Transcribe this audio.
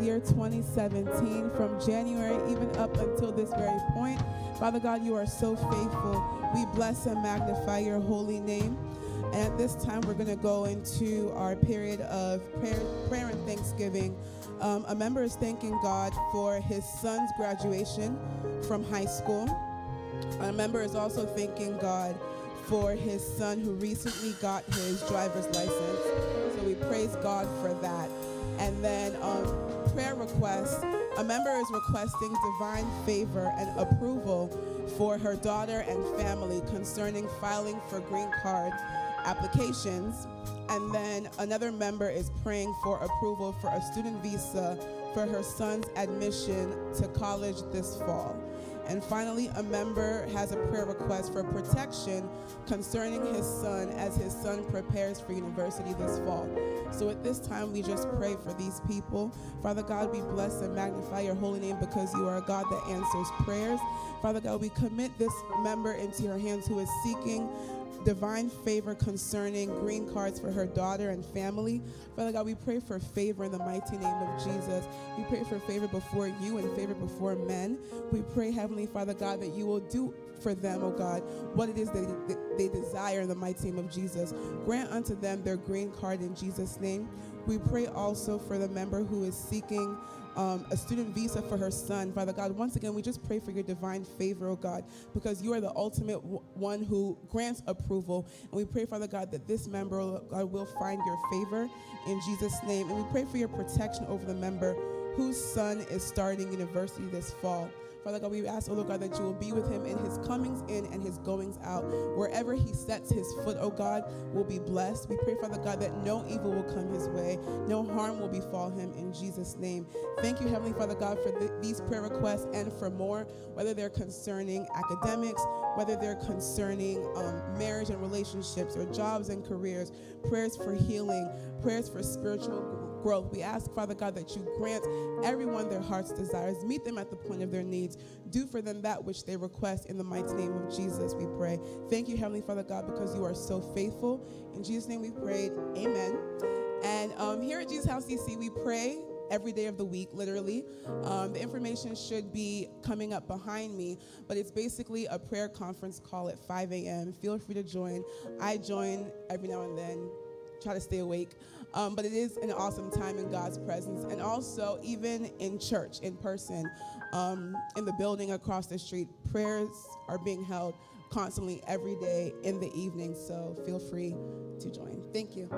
year 2017, from January even up until this very point. Father God, you are so faithful. We bless and magnify your holy name. And at this time, we're going to go into our period of prayer, prayer and thanksgiving. Um, a member is thanking God for his son's graduation from high school. A member is also thanking God for his son who recently got his driver's license. So we praise God for that. And then um, prayer requests. A member is requesting divine favor and approval for her daughter and family concerning filing for green card applications. And then another member is praying for approval for a student visa for her son's admission to college this fall. And finally, a member has a prayer request for protection concerning his son as his son prepares for university this fall. So at this time, we just pray for these people. Father God, we bless and magnify your holy name because you are a God that answers prayers. Father God, we commit this member into your hands who is seeking divine favor concerning green cards for her daughter and family. Father God, we pray for favor in the mighty name of Jesus. We pray for favor before you and favor before men. We pray, Heavenly Father God, that you will do for them, oh God, what it is that they desire in the mighty name of Jesus. Grant unto them their green card in Jesus' name. We pray also for the member who is seeking um, a student visa for her son. Father God, once again, we just pray for your divine favor, oh God, because you are the ultimate one who grants approval. And we pray, Father God, that this member, oh God, will find your favor in Jesus' name. And we pray for your protection over the member whose son is starting university this fall. Father God, we ask, oh Lord God, that you will be with him in his comings in and his goings out. Wherever he sets his foot, oh God, will be blessed. We pray, Father God, that no evil will come his way, no harm will befall him in Jesus' name. Thank you, Heavenly Father God, for the, these prayer requests and for more, whether they're concerning academics, whether they're concerning um, marriage and relationships or jobs and careers, prayers for healing, prayers for spiritual growth. We ask, Father God, that you grant everyone their heart's desires, meet them at the point of their needs, do for them that which they request in the mighty name of Jesus, we pray. Thank you, Heavenly Father God, because you are so faithful. In Jesus' name we prayed. Amen. And um, here at Jesus House DC, we pray every day of the week, literally. Um, the information should be coming up behind me, but it's basically a prayer conference call at 5 a.m. Feel free to join. I join every now and then, try to stay awake. Um, but it is an awesome time in God's presence. And also, even in church, in person, um, in the building across the street, prayers are being held constantly every day in the evening. So feel free to join. Thank you.